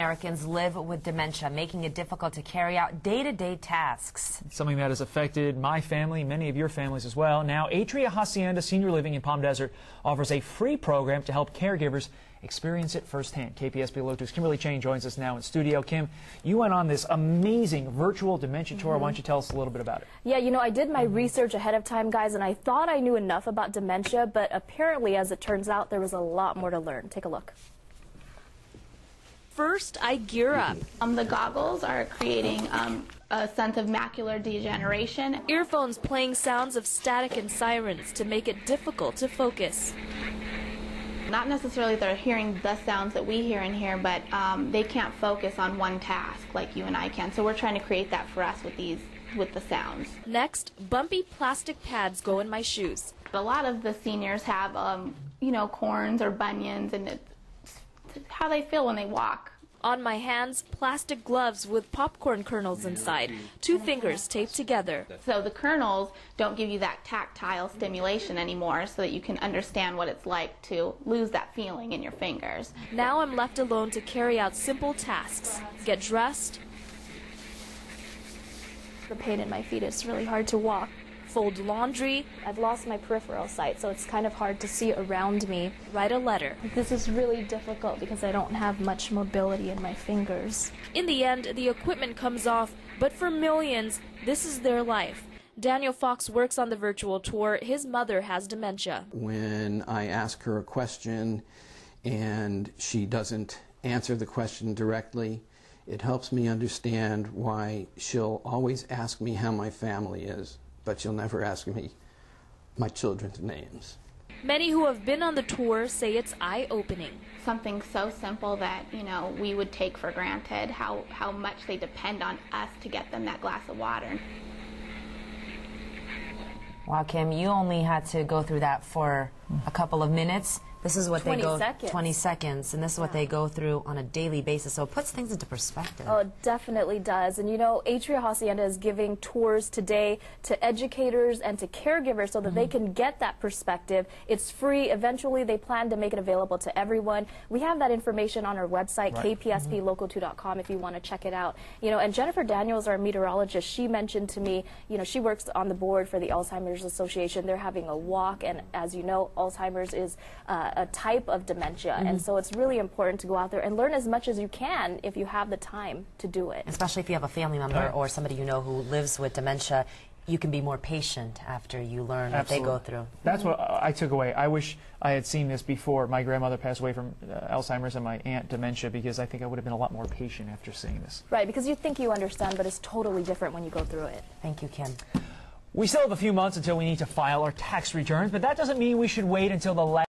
Americans live with dementia, making it difficult to carry out day-to-day tasks. Something that has affected my family, many of your families as well. Now, Atria Hacienda Senior Living in Palm Desert offers a free program to help caregivers experience it firsthand. KPSP Lotus Kimberly Cheng joins us now in studio. Kim, you went on this amazing virtual dementia tour. Why don't you tell us a little bit about it? Yeah, you know, I did my research ahead of time, guys, and I thought I knew enough about dementia, but apparently, as it turns out, there was a lot more to learn. Take a look. First, I gear up. Um, the goggles are creating um, a sense of macular degeneration. Earphones playing sounds of static and sirens to make it difficult to focus. Not necessarily they're hearing the sounds that we hear in here, but um, they can't focus on one task like you and I can. So we're trying to create that for us with these with the sounds. Next, bumpy plastic pads go in my shoes. A lot of the seniors have, um, you know, corns or bunions, and it's how they feel when they walk. On my hands, plastic gloves with popcorn kernels inside, two fingers taped together. So the kernels don't give you that tactile stimulation anymore so that you can understand what it's like to lose that feeling in your fingers. Now I'm left alone to carry out simple tasks. Get dressed. The pain in my feet is really hard to walk. Fold laundry. I've lost my peripheral sight, so it's kind of hard to see around me. Write a letter. This is really difficult because I don't have much mobility in my fingers. In the end, the equipment comes off, but for millions, this is their life. Daniel Fox works on the virtual tour. His mother has dementia. When I ask her a question and she doesn't answer the question directly, it helps me understand why she'll always ask me how my family is but you'll never ask me my children's names. Many who have been on the tour say it's eye-opening. Something so simple that, you know, we would take for granted, how, how much they depend on us to get them that glass of water. Wow, Kim, you only had to go through that for a couple of minutes. This is what they go seconds. 20 seconds, and this is what they go through on a daily basis. So it puts things into perspective. Oh, it definitely does. And you know, Atria Hacienda is giving tours today to educators and to caregivers so that mm -hmm. they can get that perspective. It's free. Eventually, they plan to make it available to everyone. We have that information on our website, right. kpsplocal2.com, if you want to check it out. You know, and Jennifer Daniels, our meteorologist, she mentioned to me, you know, she works on the board for the Alzheimer's Association. They're having a walk, and as you know, Alzheimer's is uh, a type of dementia. Mm -hmm. And mm-hmm. so it's really important to go out there and learn as much as you can if you have the time to do it. Especially if you have a family member right. or somebody you know who lives with dementia you can be more patient after you learn Absolutely. what they go through. That's what I took away. I wish I had seen this before. My grandmother passed away from uh, Alzheimer's and my aunt dementia because I think I would have been a lot more patient after seeing this. Right, because you think you understand, but it's totally different when you go through it. Thank you, Kim. We still have a few months until we need to file our tax returns, but that doesn't mean we should wait until the last